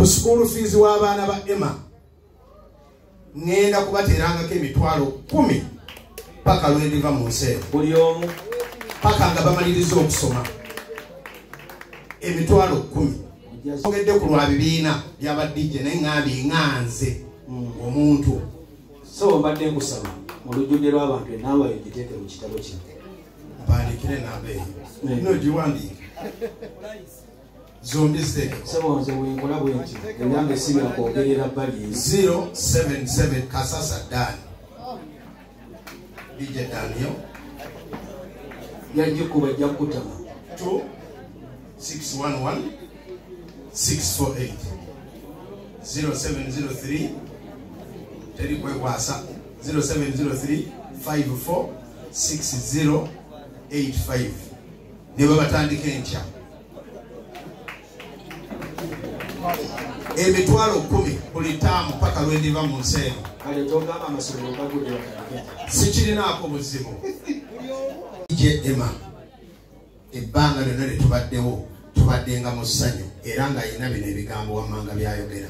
ku school fees w'abaana ba emma ŋŋenda kubateerangako emitwalo kumi paka lwendiva mu nsi eno. Buli omu. Paka nga bamaliriza okusoma. Emitwalo kumi. Ogedde ku lwa bibiina byabadijje naye ŋŋambye ŋŋanze omuntu so mbadde nkusaba mu lujjudde lw'abantu enamba yo giteeke mu kitabo kino. Mpandikire enamba eyo. No giwandiike zombi ziteekeko saba nze bwenkola bwe nti eyange sibira kwogerera bbali ensi 077 kasasa dani dj daniel. Yajikuba ejja kukutama. 2611 648 0703 teri kwekwasa. 0703 54 6085 ne babatandika enkya emitwalo kumi buli taamu paka lwendiva mu nsi eno sikirinaako buzibu. Je ema ebbanga lyonna lyetubaddewo tubaddenga mu ssanyu era ng'ayina bino ebigambo wammanga byayogera.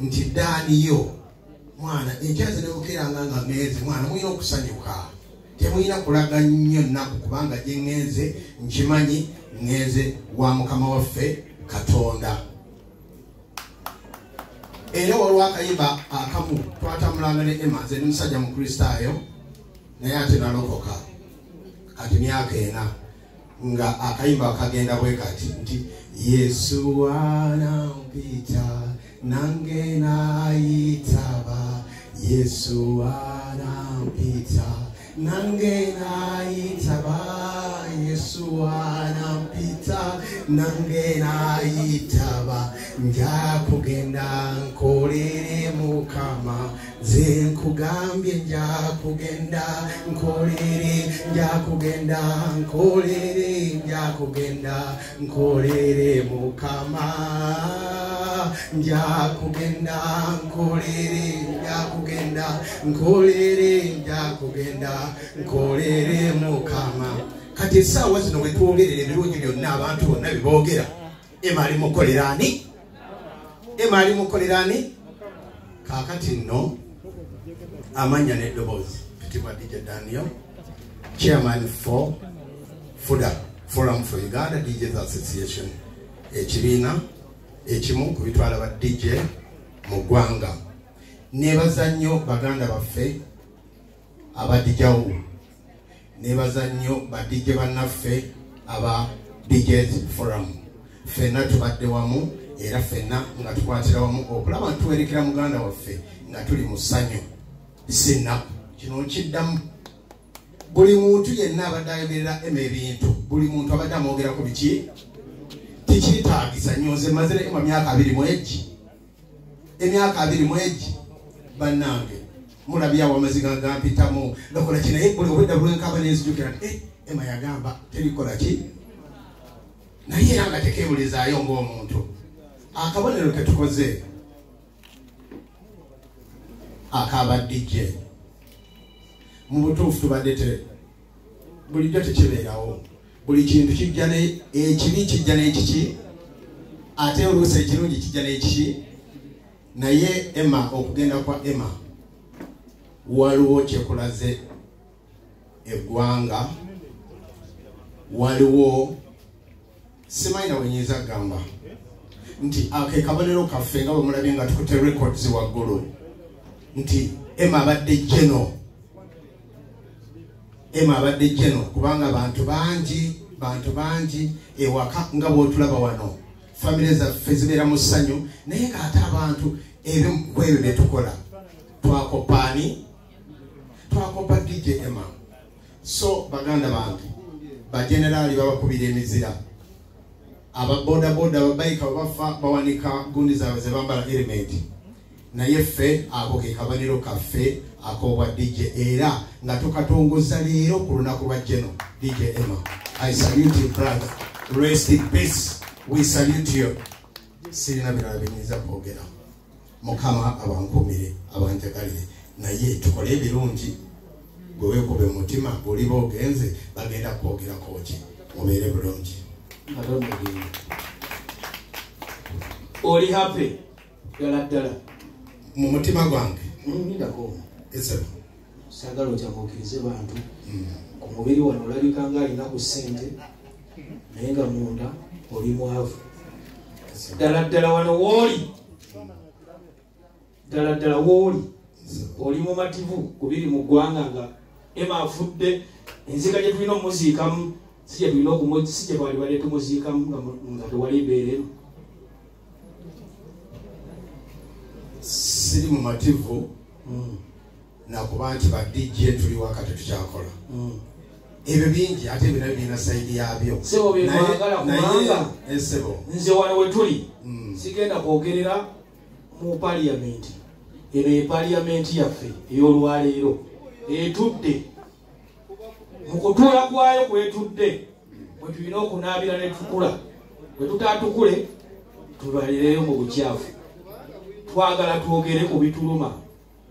Nti daaniyo mwana enkyazi nebukeranga nga ŋŋenze mwana mulina okusanyuka. Temulina kulaga nnyo nnaku kubanga gye ŋŋenze nkimanyi ŋŋenze wa mukama waffe katonda. Era waliwo akayimba akamu twatambulanga ne ema nze ni musajja mukristaayo naye ate nalokoka. Kati myaka ena nga akayimba akagenda bwe kati nti yesu anampita nange nayitaba. Yesu anampita nange nayitaba yesu anampita nange nayitaba nja kugenda nkolere mukama. Nze nkugambye nja kugenda nkolere. Nja kugenda nkolere nja kugenda nkolere mukama. Nja kugenda nkolere nja kugenda nkolere. Nja kugenda nkolere mukama kati essaawa zino wetwogerera ebirungi byonna abantu bonna beboogera ema ali mukolera ani? Ema ali mukolera ani? Kaakati nno amanya n'eddoboozi pitibwa dj daniel chairman for fuda forum for uganda djs association ekibiina ekimu ku bitwala ba dj mu ggwanga. Nebaza nnyo baganda baffe abadijawo nebaza nnyo badijje bannaffe aba djs forum. Ffenna tubadde wamu era ffenna nga tukwatira wamu okulaba ntuwerekera muganda waffe nga tuli mu ssanyu. Sinnaku kino nkiddamu. Buli muntu yenna abadde ayogerera ema ebintu. Buli muntu abadde amwogera ku biki tikiyitaagisa nyoze mazire ema myaka abiri mu egi emyaka abiri mu egi bannange mulabyawo amaziga gampitamu gakola ki naye buli obwedda bulwenkaba nenzijukira nti "Eh, ema yagamba terikola ki? Naye era nga tekebulizaayo ngaomuntu akabonero ketukoze akabadijje mu butuufu tubadde bulijjo tekibeerawo. Buli kintu kijja ekibi kijja n'ekiki ate oluusi ekirungi kijja n'ekiki naye ema okugenda kwa ema waliwo kyekulaze eggwanga waliwo simanyi na wenyinza kugamba nti ake kabonero kaffe nga bwe mulabye nga tukute records waggulu nti ema abadde geno ema abadde geno kubanga bantu bangi bantu bangi ewaka nga bwotulaba wano. Famire zaffe zibeera mu ssanyu naye ngaate abantu ebyo byetukola twakopaani twakopa dj ema so baganda bange bageneraali babakubira emizira. Ababodaboda ababayika babafa bawanika gundi zaabwe zebambala elementi naye ffe ako ke kabaniro kaffe akobwa dj era nga tukatongoza leero ku lunaku lwa geno dj emma i salute you brother. Rest in peace. We salute you. Sirina birala binyinza kwogera. Mukama abankumire abanjagalire naye tukole ebirungi. Gwe weekube mu mutima bwoliba ogenze bagenda kwogerakoki mubeere bulungi. Oli hape ddala ddala. Mu mutima gwange. Ndako esebo saagala okyamuukirize bantu. Ku mubiri wano olabika nga alina ku ssente naye nga munda oli mwavu. Ddala ddala wano wooli. Ddala ddala wooli oli mumativu kubiri mu ggwanga nga ema afudde enzika gye tulina omumuziikamu si gye tulina si gye twali badde tumuziikamu nga tewali mbeera eno. Siri mumativu Mm, nakuba nti badijje tuli waka tetukyakola mm. ebyo bingi ate nabyo birina sayidi yabyo Sebo bye Naye- twagala naye kubanga- esebo nze wano we tuli. Mm. sigenda kwogerera mu paliyamenti eno ye paliyamenti yaffe ey'olwaleero. Etudde. Mu kutuula kwayo kwetudde bwe tulina okunaabira ne tukula bwe tutaatukule tubalireyo mu bukyafu. Twagala twogere ku bituluma.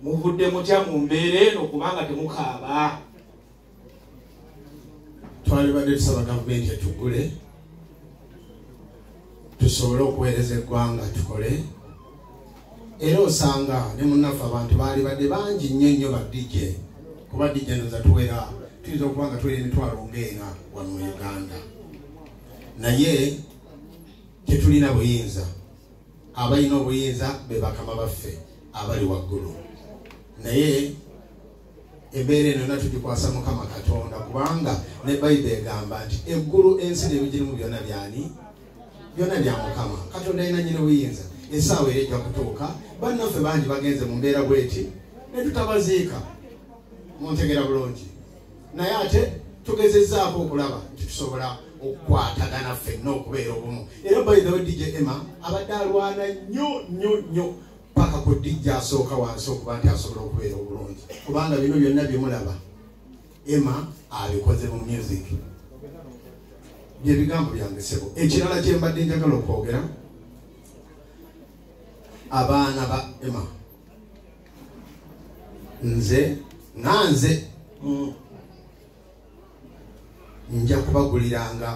Muvudde mutya mu mbeera eno kubanga temukaaba. Twali badde tusaba gavumenti etugule tusobole okuweereza eggwanga tukole era osanga ne munaffe abantu baali badde bangi nnyo nnyo badijje kuba dijje ndoza tuwera tuyinza okuba nga tuwera emitwalo ngaena wano mu uganda. Naye tetulina buyinza. Abalina obuyinza be bakama baffe abali waggulu. Naye embeera eno yonna tugikwasa mukama katonda kubanga ne bayibuli egamba nti eggulu ensi nebigirimu byonna byani? Byonna bya mukama. Katonda alina nyina obuyinza esaawa era ejja kutuuka bannaffe bangi bagenze mu mbeera bweti ne tutabaziika muntegera bulungi. Naye ate tugezezaako okulaba nti tusobola okukwatagana ffenna okubeera obumu. Era bayithewe dj emma abadde alwana nnyo nnyo nnyo paka ku dj asooka wansi okuba nti asobola okubeera obulungi. Kubanga bino byonna byemulaba emma abikoze mu music. Byebigambo byange sebo. Ekirala kyembadde njagala okwogera abaana ba emma. Nze nanze Mm, nja kubaguliranga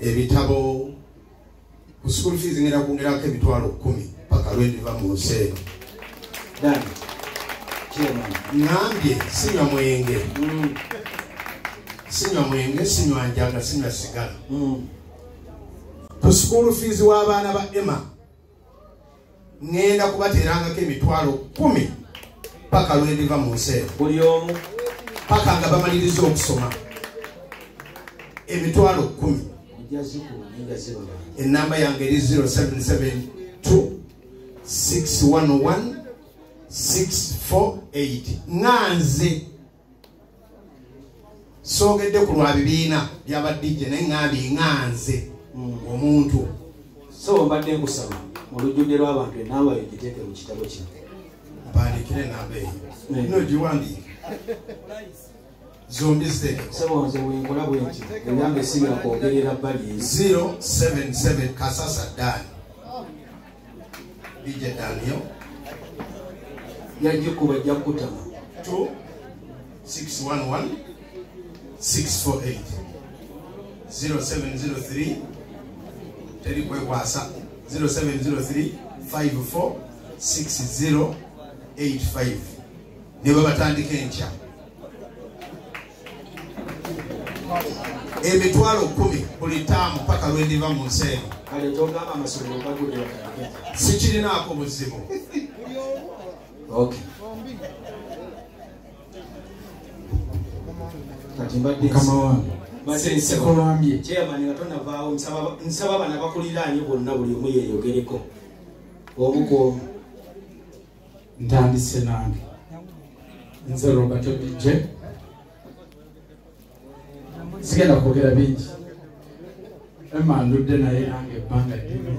ebitabo. Ku school fees ngenda kwongerako emitwalo kumi paka lwendiva mu nsi eno. Ŋambye sinywa mwenge. Mm, sinywa mwenge sinywa njaga sinywa sigala. Mm. Ku school fees w'abaana ba emma ŋŋenda kubateerangako emitwalo kumi paka lwendiva mu nsi eno. Buli omu. Paka nga bamaliriza okusoma. Emitwalo kumi. Enamba yange eri 0772611648 ŋanze soogedde ku lwa bibiina byabadijje naye ŋambye ŋanze omuntu. So mbadde nkusaba mu lujjudde lw'abantu enamba yo giteeke mu kitabo kino. Mpandikire enamba eyo. Nogiwandiike zombi ziteeke sebo nze bwenkola bwe nti ebyange si byakwogerera bbali ezi 077 kasasa dani dj daniel. Yajikuba jja kutama 2611 648 0703 teri kwekwasa 0703 54 6085 nibo batandika enkya emitwalo 10 buli taamu paka lwendiva mu nsi eno sikirinaako buzibu okay kati mbadde mukama wange sekolwambye chairman nga tonavaawo nsaba- nsaba bana bakuliraanye bonna buli omu yeeyogereko omu ku omu ntandise nange. Nze robert odije sigenda kwogera bingi. Ema ndudde naye nange ebbanga ddene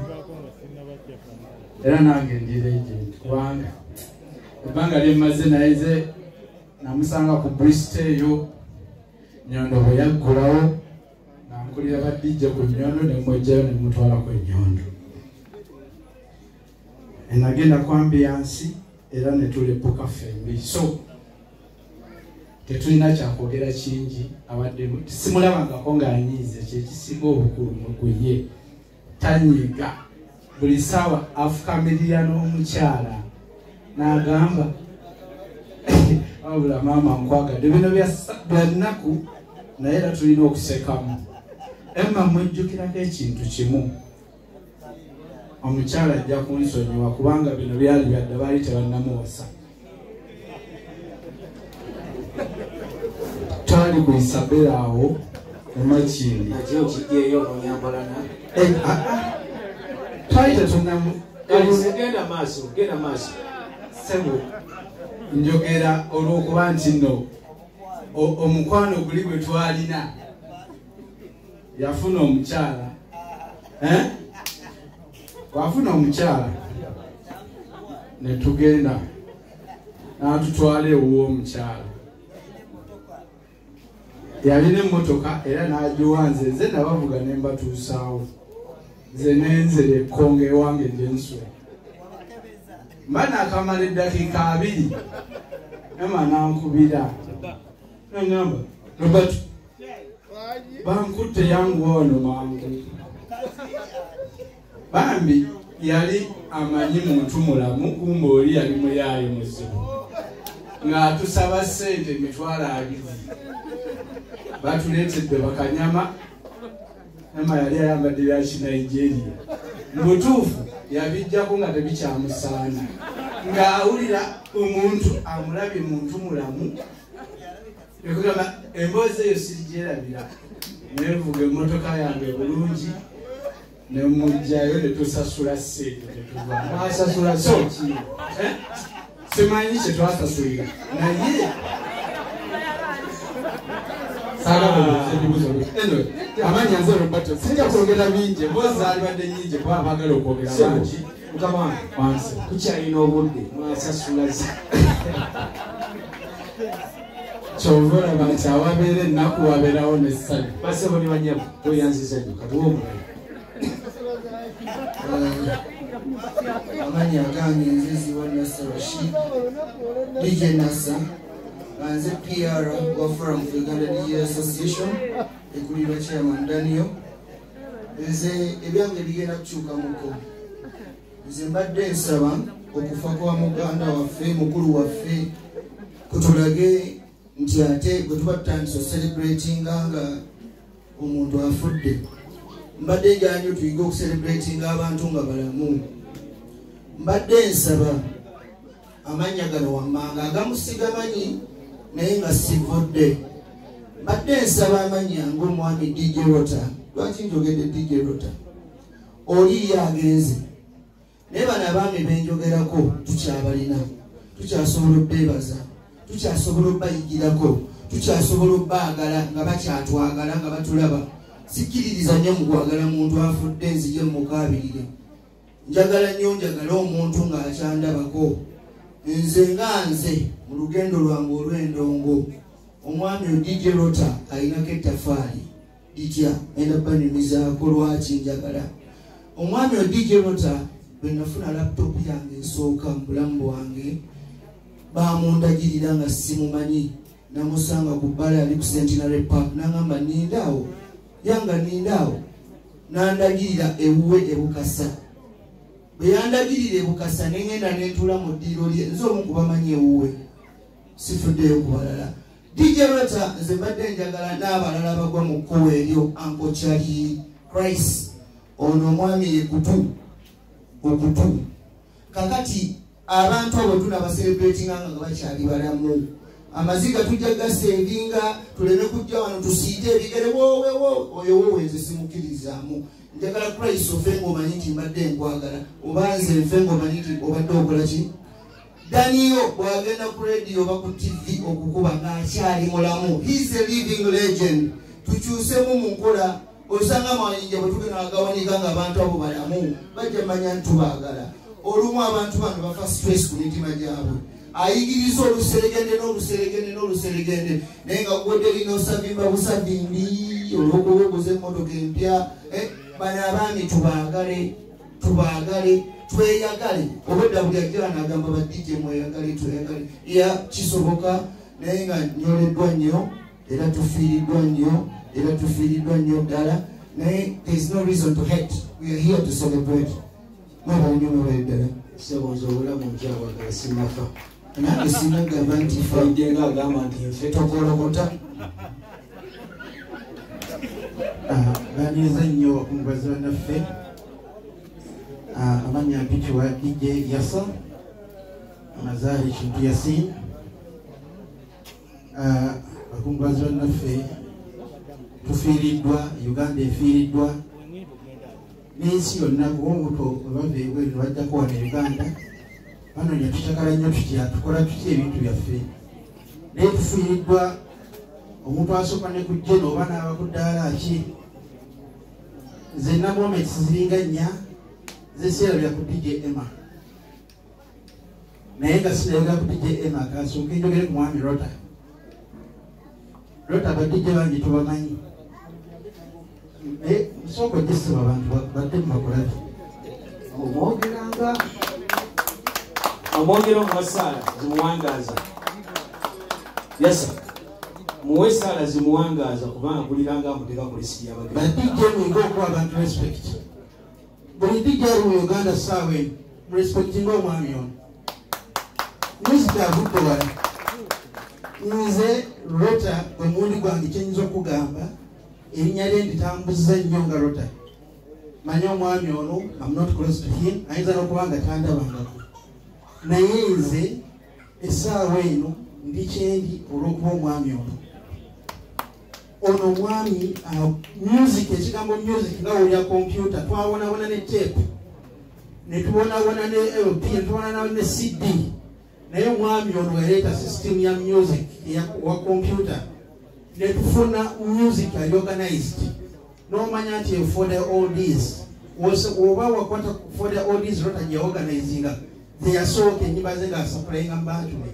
era nange ndi legend kubanga ebbanga lyemmaze naye ze namusanga ku brist eyo nyondo bwe yaggulawo nankulira badijje ku nyondo nemwejjayo nemutwalako enyondo enagenda ku ambiyansi era netulepuka fembi so tetulina kyakwogera kingi abadde simulabangako ng'anyiize kyekisinga obukulu muguye tanyiga buli saawa afukamirira n'omukyala n'agamba wabula maama nkwagadde bino bya nnaku naye era tulina okusekamu. Emma mwejjukirako ekintu kimu. Omukyala ajja kunsonyiwa kubanga bino byali byadde baali tebannamuwasa. Twali ku isabera awo emakindi Eh, ah, ah. twali tetunamu genda maaso genda maaso. Sebo njogera olw'okuba nti nno o- omukwano guli gwe twalina. Yafuna omukyala. Wafuna omukyala? Netugenda n'atutwala ewuwa omukyala. Yalina emmotoka era n'agiwa nze nabavuga ne mbatuusaawo. Nze nenzera ekkonga ewange gyensula mba nakamala eddakiika abiri. Ema nankubira nagamba robert. Bankutte yanguwa wano mangu. Bambi yali amanyi muntu mulamu kumba oli yali muyaayo muzibu ng'atusaba ssente emitwalo abiri batuleetedde bakanyama. Ema yali ayambadde bya kinaigeria mu butuufu yabijjako nga tebikyamusaana. Ng'awulira omuntu amulabye muntu mulamu ekugamba emboozi eyo sirigyerabira nevuga emmotoka yange bulungi nemugjayo netusasula sente netuvaa mwasasula So, ki eh, simanyi kyetwasasulira naye amanya nze robato sijja kwogera bingi. Emboozi zaalibadde nyingi kuba baagala okwogera bangi. Mukama wange. Wansi. Tukyalina obudde. Mwasasula zi kyova olaba nti awabeera ennaku wabeerawo nessanyu basebo ne banyamu toyanziza nyo katuwa omulala. Amannya gange nziziwa nasa rashid dj nasa nze pr wa forum for uganda dj association ekulirwa chairman daniel. Nze ebyange bigenda kukyukamuko nze mbadde nsaba okufa kwa muganda waffe mukulu waffe kutulage nti ate bwe tuba tutandisa ocelebratinga nga omuntu afudde mbadde njanyo tuyige okucelebratinga abantu nga balamu. Mbadde nsaba amannya gano wammanga agamu sigamanyi naye nga sivudde. Mbadde nsaba amannya ngaomwami dj rota lwaki njogedde dj rota? Oli ye agenze naye bano abaami benjogerako tukyabalina tukyasobola obbeebaza tukyasobola obbayigirako tukyasobola obbaagala nga bakyatwagala nga batulaba. Sikkiririza nnyo mu kwagala muntu afudde nzije mumukaabirire njagala nnyo njagala omuntu ng'akyandabako. Nze nga nze mu lugendo lwange olw'endongo omwami odj rota alinako ettafaali. Litya enda banimizaako lwaki njagala. Omwami odj rota bwe nafuna laputopu yange ensooka mu bulamu bwange bamundagirira nga simumanyi. Namusanga ku bbala ali ku centenary park. Nagamba nindaawo yanga nindaawo nandagirira ewuwe ebukasa. Bwe yandagirira ebukasa nengenda nentuula mu ddiiro lye nze omu kubamanyi ewuwe. Sifuddeyo ku balala. Dj rota nze mbadde njagala n'abalala bagwa mu kkuwa eryo anko kyali christ. Ono omwami yekutu okutu. Kakati abantu abo tunabaselebratinga nga bakyali balamu. Amaziga tujja gasevinga tuleme kujja wano tusiite ebigere wowewo oyo wowe nze simukirizaamu njagala christ ofe ngaomanyi nti mbadde nkwagala. Oba nze nfe ngaomanyi nti obadde okola ki? Daniyo bwagenda ku radio oba ku tv okukuba ngaakyali mulamu. Heis a living legend. Tukyusemu mu nkola. Osanga mwayinja bwe tugenda agawanika nga abantu abo balamu bajja manya ntubaagala olumu abantu bano bafa stress ku mitima gyabwe. Ayigiriza oluseregende n'oluseregende n'oluseregende. Naye nga gwedde lina osavimba busavimbi olwokuba oguza emmotoka empya eh, bano abaami tubaagale tubaagale tweyagale. Obwedda buli ajjala nagamba badije mweyagale tweyagale. Ya kisoboka naye nga nyoleddwa nnyo era tufiiriddwa nnyo era tufiiriddwa nnyo ddala. Naye there is no reason to hate. We are here to celebrate mwebale nyo mwebale ddala sebonza obulamu nkyawagala sinafa nange sinagamba nti fa faidde nga agamba nti nfe. tokolokota baniriza nnyo omubazi bannaffe Ah, amanya mpitibwa dj yasa amazaari kintu yasin bakungubazi bannaffe tufiiriddwa uganda efiiriddwa n'ensi yonna kuba omuto webava ebweru nebajjako wano e uganda banoonya tukyagala nnyo tutya tukola tutya ebintu byaffe? Naye tufiiriddwa omuntu asooka ne ku jeno oba naaba ku ddaala ki? Nze namoments ziringa nnya zeserabya ku dj emma. Naye nga sirabira ku dj emma kasooka enjogere ku mwami rota. Rota badj bangi tubamanyi naye musooka ogisaba abantu badde mubakolabi omwogeranga omwogero muwa saala zimuwangaaza yasa muwe saala zimuwangaaza kubanga kuliranga amuteeka ku lisi yabagenda badj mwinga okuwa abantu respect. Buli dj ali mu uganda saawa eno murespektinga omwami ono music avudde wala nze rota omundi gwange kyenyinza okugamba erinnya lye nditambuza nnyo nga rota manye omwami ono am not close to him. Ayinza n'okuba nga tandabangako naye nze essaawa eno ndi kyendi olw'okuba omwami ono. Ono omwami uh, music ekigambo music nga olya kompyuta twawonawona ne tape netubonawona ne lp netubonana ne cd naye omwami ono yaleeta system ya music wa kompyuta netufuna music organized nomanya nti for the wose- oba wakwata for the oldies rota gyeorganizinga zeyasooka enyimba ze ngaasapulayinga mu bantu be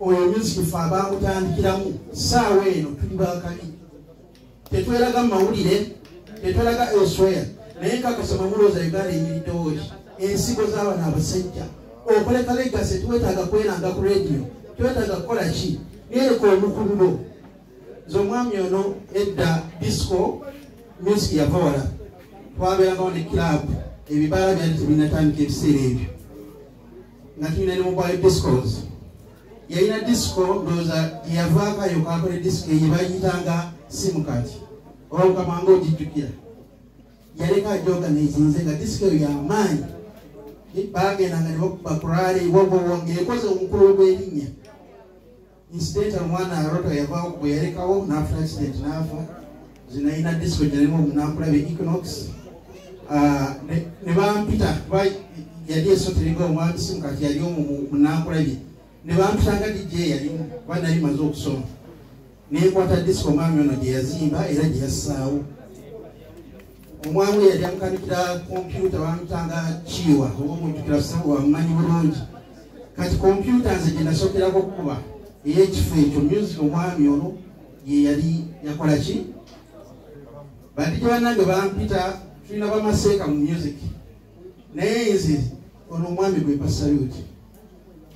oyo music fe abamutandikiramu saawa eno tuli bakabi tetweraga mu mawulire tetweraga elswere naye kakasoma mulooza uganda eyimiriddewo ki ensigo z'abaana abasajja. Okoleka legasi tiwetaaga kweranga ku rediyo tiwetaaga kukola ki? Nereka omukululo nze omwami ono edda disco music yava wala twabeerangawo ne club ebibala byali tebinatandika ebiseera ebyo nga tulina ne mobile discos. Yalina disco ndowooza gyeyavaako ayo disco eyo bayitanga simukati. Oba mukama nga ogijjukira. Yaleka ajoganizinze nga disco eyo yamaanyi bagendanga ne bakuba kurale wowowo ngaekoze omukulu gw'erinnya incident omwana aroto yavaawo bwe yalekawo nafuna accident naafa zinayina disco gyalimu omunankulabe equinox. Ah, ne- bampita yali esoteringa omwami simukati yali omu mu- munankulabe ne bampitanga dj yalimu kuba nali maze okusoma nenkwata disco omwami ono gye yazimba era gye yassaawo omwami we yali amukanikira kompyuta bamutanga kiwa oba omujjukira wamumanyi bulungi kati kompyuta nze gye nasookerako ey'ekifo ekyo music omwami ono ye yali yakola ki? Badije bannange bampita tulina bamaseeka mu music. Naye nze ono omwami gwe pasaluti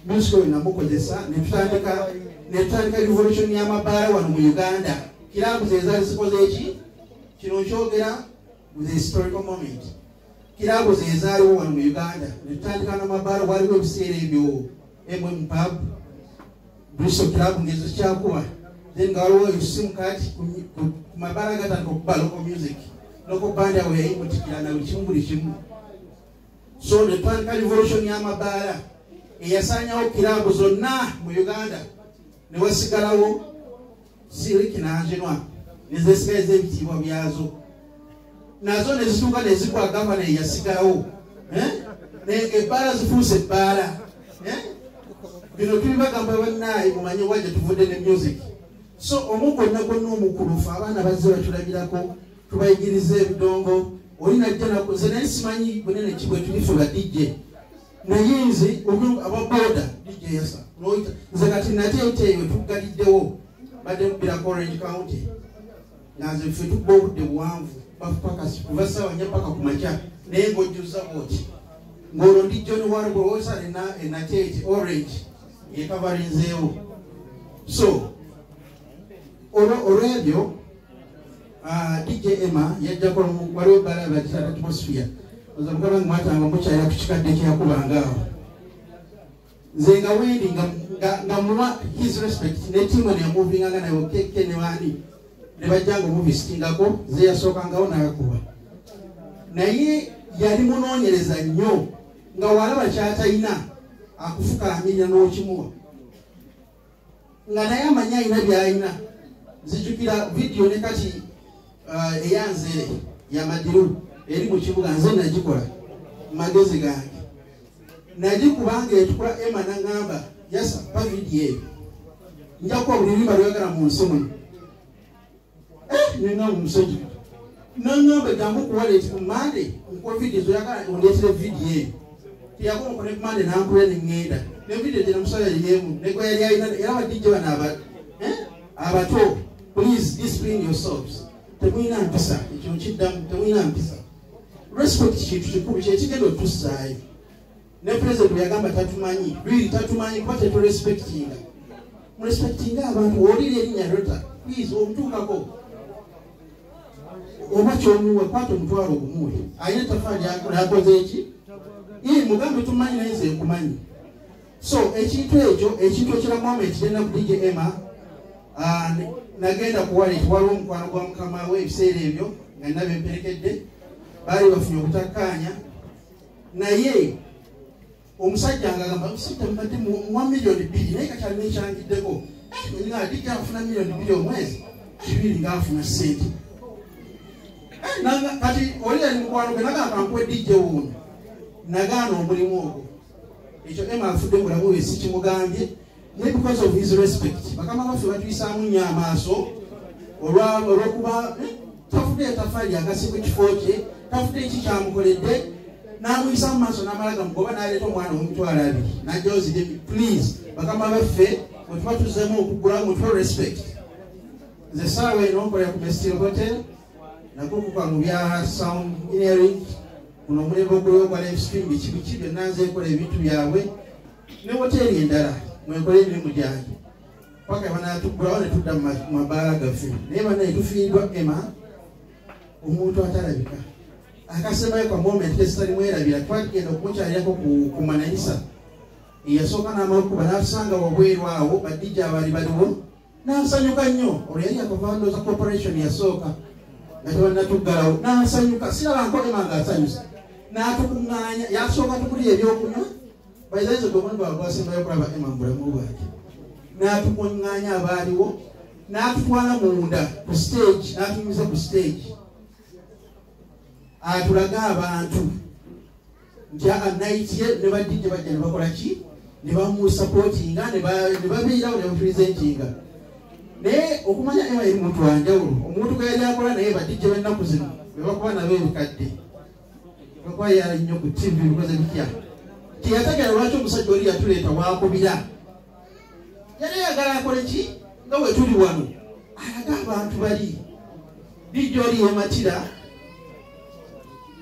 music oyo namukozesa netutandika netutandika revolution y'amabaala wano mu uganda. Kirambu ze zaali zikoze eki kino nkyogera with historical moment. Kirambu ze zaaliwo wano mu uganda. Netutandika n'amabaala waliwo ebiseera ebyo mm pub bristol kirambu ngezo kyakuba then nga waliwo ekisimukati ku mabaala agatandika okuba local music. Local band awo tikila na buli kimu buli kimu so mabara revolution y'amabaala kilabu zo zonna mu uganda newasigalawo siriki nanjenwa nezesigaye zebitiibwa byazo nazo nezituuka nezigwa gavana eyasigalawo ebbaala zifuuse ebbaala bino tubibagamba bannaayi mumanye wajja tuvudde ne music. So omu gwonna gwonna omukulufu abaana bazze batulabirako tubayigiriza ebidongo oli najja nze naye simanyi bunene kibwe tulife ba dj naye nze ababoda dj yasa noyita nze kati nateeteeyo tuggaliddewo badde mubirako orange county. Nga nze ffe tugba obudde buwanvu kuva sawa nya paka ku makya naye ng'ojjuza bwoti. Ng'olwo ndi john warbo osa enateete orange yekavalinzeewo so olwebyo ah, dj emma yajjako waliwo bala bakitata atmosphere. Oza mukama nga mwatanga mukyala ku kikadde kyeyakubangaawo nze nga wendi nga- nga- nga muwa his respect ne tiimu nemuvinganga naye okeke ne wani ne bajjanga omuvisitingako ze yasookangawo n'agakuba naye yali munoonyereza nnyo nga walaba kyatalina akufukalamira n'okimuwa nga naye amanyi alina byalina nzijukira vidiyo ne kati eyanze eyanzere yamadiru eri mu kibuga nze nagikola mu magezi gange. Nagikubanga etukula ema nagamba yasa pa vidiyo eyo. Njakuwa buli limba lwegala mu nsi muno nenga omusajja nagamba jangu okuwaleti ku mande nkuwa vidiyo zoyagala ondeetere vidiyo eyo tiyakonkone ku mande nankula neŋŋenda ne vidiyo gye namusajja yemu negwe yali alina era badijje bano eh, abato please discipline yourselves. Temulina mpisa ekyo nkiddamu temulina mpisa. Respect kintu kikulu kyekigenda otussaayo. Ne president bwe yagamba tatumanyi lwiri tatumanyi kuba teturespectinga murespectinga abantu woolira erinnya rota please omutuukako. Oba kyomuwe kwata omutwalo ogumuwe. Ayina tafaali yakoze eki ii mugambe tumanyi naye nze nkumanyi. So ekintu ekyo ekintu ekiramu amu ekigenda ku dj emma ah, nagenda kuwala ekiwaliwo omukwano gwa mukama we ebiseera ebyo nga nina bemperekedde baali bafunye obutakkaanya. Naye omusajja nga agamba musajja mubadde muwa miliyoni bbiri naye kakyalina ekyangiddeko nga dj afuna miliyoni bbiri omwezi? Kibiri ngaafuna sente Eh, kati oli ali mukwano gwe nagamba nkuwe dj wuuno nagaana omulimu ogwo. Ekyo ema afudde mulamu we si kimugambye ne because of his respect. Bakama baffe batuyisaamu nnyo amaaso olwokuba eh, tafudde etafaali agasibwa ekifo kye tafudde eki kyamukoledde n'amuyisa mu maaso n'amala gamugoba n'aleeta omwana w'emitwalo abiri najjawozidde please bakama baffe bwe tuba tuzzemu okugulamu mutwe respect. Nze saawa eno nkolera ku mestil hotel nakukuka mu bya sound engineering kuno omulembe ogulwo gwa live stream biki biki byonna nze nkola ebintu byabwe ne hoteri endala mwenkola emirimu gyange. Paka banatuggulawo ne tudda mu ma- mu mabaala gaffe naye banaye ema omuntu atalabika. Akasemayo ka moment kesitali mwerabira twagenda okumukyalirako ku- manayisa eyasooka n'amakuba n'atusanga wabweru awo badijja abaali baliwo n'asanyuka nnyo. Olwo yali akavandoza corporation yasooka nga tebanatuggalawo n'asanyuka sirabanko ema ng'asanyusa n'atukuŋŋaanya yasooka tukulya ebyokunywa baizaizo gwemulimu bagwasembayo kulaba ema mu bulamu bwake n'atukuŋŋaanya abaaliwo n'atutwala munda ku stage n'atunyumiza ku stage. Atulaga abantu nti night ye ne badijje bajja ne bakola ki ne bamusupportinga ne ba- ne babeerawo ne bamupresentinga naye okumanya ema eri muntu wanjawulo omuntu gwe yali akola naye badijje b'ennaku zino bebakuba nabo ebikadde bakuba yala nnyo ku tv bikoze bitya tiyategera lwaki omusajja oli yatuleeta wakubira yali ayagala akole ki nga bwe tuli wano. Alaga abantu bali dijja oli yematira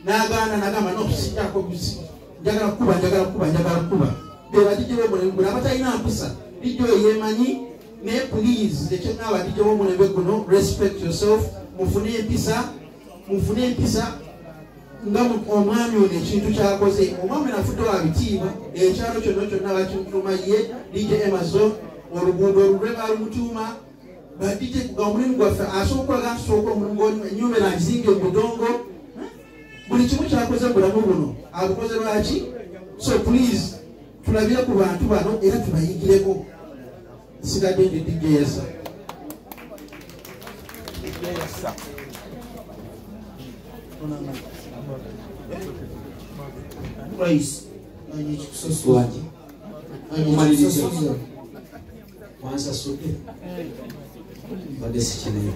n'agaana nagamba nokusijjako busi njagala kukuba njagala kukuba njagala kukuba bebadijje bomulembe guno abatalina mpisa. Dijja oyo yemanyi naye please. Ekyoga abadijje bomulembe guno respect yourself. Mufune empisa mufune empisa nga omwami ono ekintu kyakoze omwami nafudde wa bitiibwa ekyalo kyonna kyonna bakimutuma ye dj amazon oluguudo olulwe balumutuuma badije omulimu gwaffe asobola okulaga ntusooka omulimu ennyumba nagizinga emudongo buli kimu kyakoze mu bulamu buno abukoze lwaki? So please tulabire ku bantu bano era tubayigireko. Sigadde ndi dj yesa Praise. Rais ani kikusosowaje anyikikusosoweza kwanza sote mbadde sikireyo